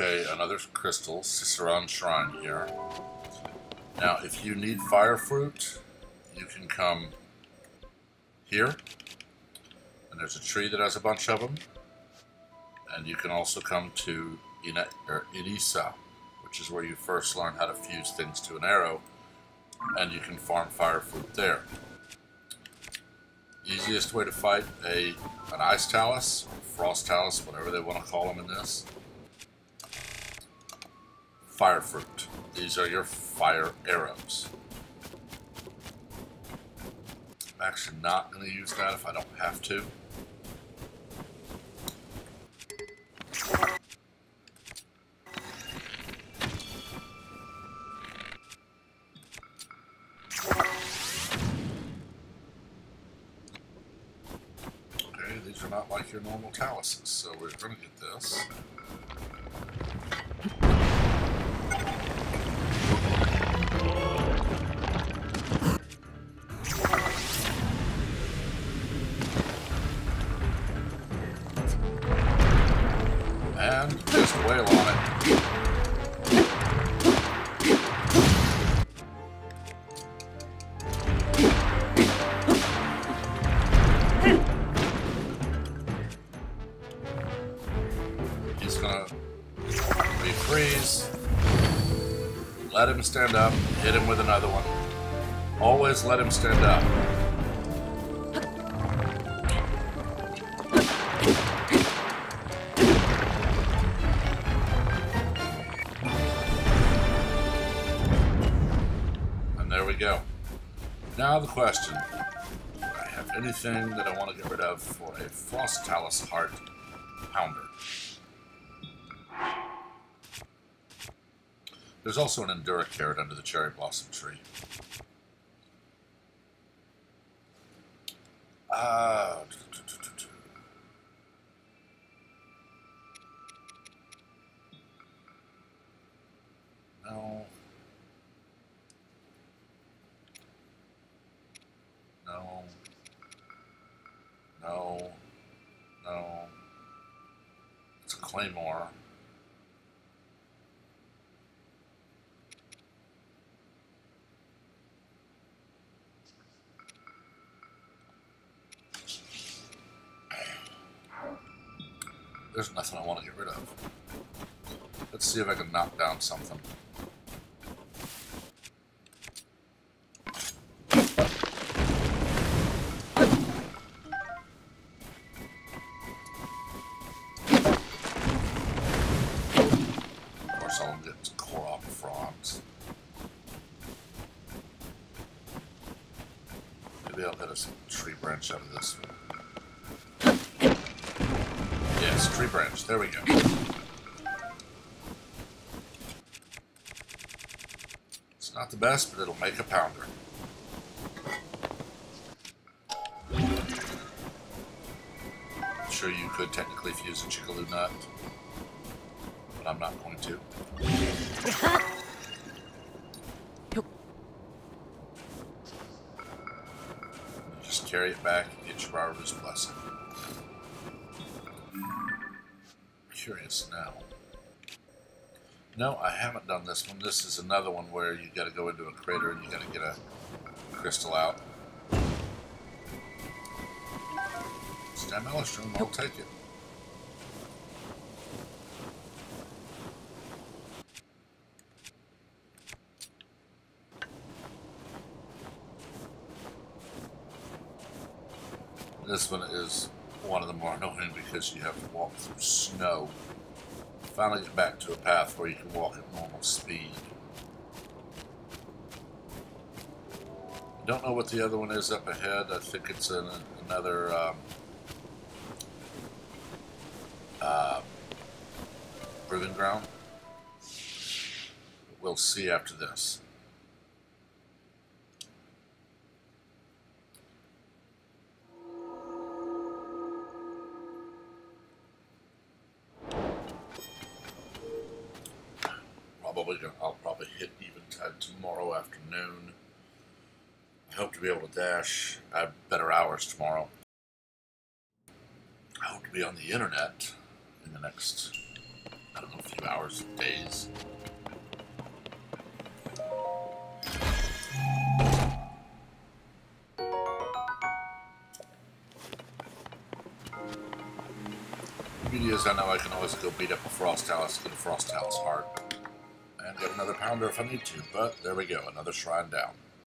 Okay, another crystal, Sisuran Shrine here. Now, if you need fire fruit, you can come here. And there's a tree that has a bunch of them. And you can also come to Ina, or er, Inisa, which is where you first learn how to fuse things to an arrow. And you can farm fire fruit there. Easiest way to fight a an ice talus, frost talus, whatever they want to call them in this. Fire fruit. These are your fire arrows. I'm actually not going to use that if I don't have to. Okay, these are not like your normal taluses, so we're going to get this. Just wail on it. He's gonna refreeze. Let him stand up. Hit him with another one. Always let him stand up. There we go. Now the question. Do I have anything that I want to get rid of for a Frost Talus Heart Pounder? There's also an Endura carrot under the cherry blossom tree. Uh, no. No. No. No. It's a claymore. There's nothing I want to get rid of. Let's see if I can knock down something. Get Korok fronds. Maybe I'll get a tree branch out of this. Yes, tree branch. There we go. It's not the best, but it'll make a pounder. I'm sure you could technically fuse a chickaloo nut, I'm not going to. Just carry it back and get barber's blessing. Curious now. No, I haven't done this one. This is another one where you gotta go into a crater and you gotta get a crystal out. Stem Maelstrom, I'll take it. This one is one of the more annoying because you have to walk through snow. Finally get back to a path where you can walk at normal speed. Don't know what the other one is up ahead. I think it's in another um, uh, ground. We'll see after this. Probably I'll probably hit Eventide uh, tomorrow afternoon. I hope to be able to dash. I have better hours tomorrow. I hope to be on the internet in the next, I don't know, few hours. hours, days. Beauty is I know I can always go beat up a Frost Talus, get a Frost Talus heart, and get another pounder if I need to, but there we go, another shrine down.